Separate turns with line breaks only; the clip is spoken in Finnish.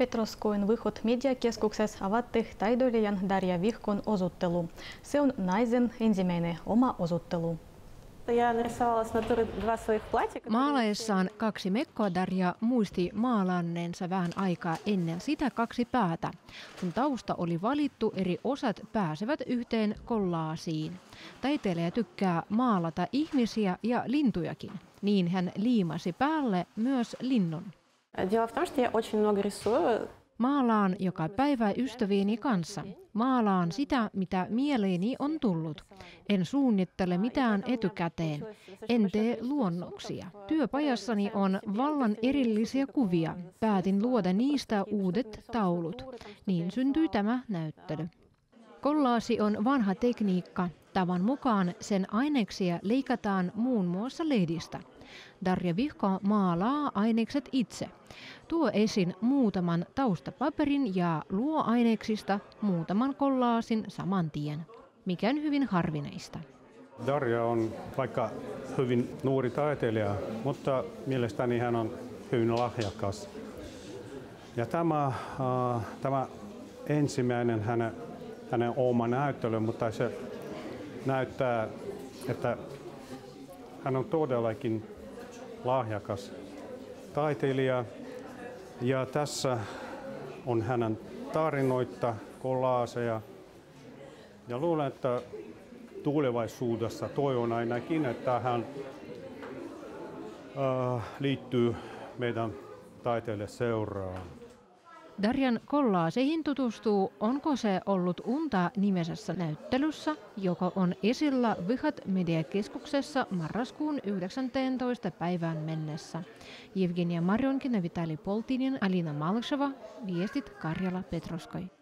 Petroskoin Vyhot mediakeskuksessa avatti taidolijan Darja Vihkon osuttelu. Se on naisen ensimmäinen oma osuttelu.
Maalaessaan kaksi mekkoa Darja muisti maalanneensa vähän aikaa ennen sitä kaksi päätä. Kun tausta oli valittu, eri osat pääsevät yhteen kollaasiin. Taiteilija tykkää maalata ihmisiä ja lintujakin. Niin hän liimasi päälle myös linnun. Maalaan joka päivä ystävieni kanssa. Maalaan sitä, mitä mieleeni on tullut. En suunnittele mitään etukäteen. En tee luonnoksia. Työpajassani on vallan erillisiä kuvia. Päätin luoda niistä uudet taulut. Niin syntyi tämä näyttely. Kollaasi on vanha tekniikka. Tavan mukaan sen aineksia leikataan muun muassa lehdistä. Darja Vihko maalaa ainekset itse. Tuo esiin muutaman taustapaperin ja luo aineksista muutaman kollaasin saman tien, mikä on hyvin harvinaista.
Darja on vaikka hyvin nuori taiteilija, mutta mielestäni hän on hyvin lahjakas. Ja tämä, uh, tämä ensimmäinen hänen, hänen oma näyttely, mutta se näyttää, että hän on todellakin lahjakas taiteilija. Ja tässä on hänen tarinoita, kolaaseja. Ja luulen, että tulevaisuudessa toivon ainakin, että hän äh, liittyy meidän taiteilijaseuraan.
Darjan kollaaseihin tutustuu, onko se ollut unta nimesessä näyttelyssä, joka on esillä Vihat Mediakeskuksessa marraskuun 19. päivään mennessä. Evgenia Marjonkin ja Vitali Poltinin, Alina Malsheva, viestit Karjala Petroskoi.